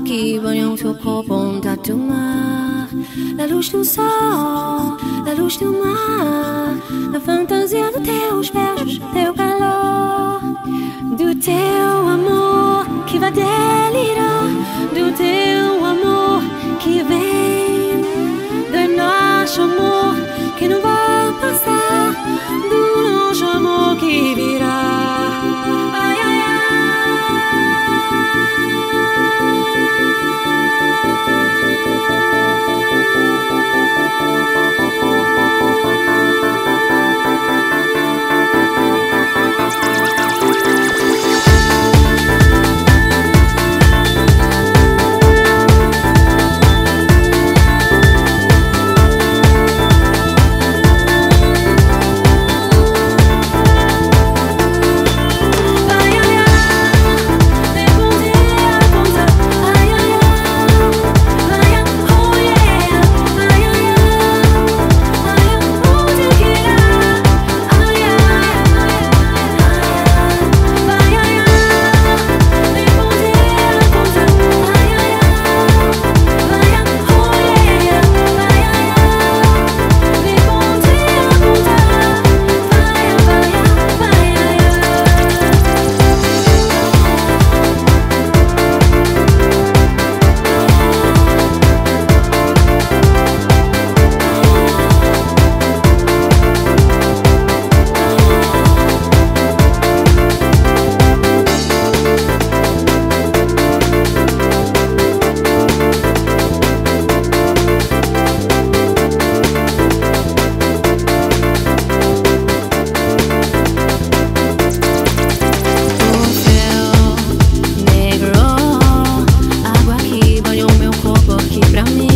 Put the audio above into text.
qui voyons tout corpo à tout mar La luz do sol, a luz do mar A fantasia dos teus beijos, teu calor Do teu amor pra mim.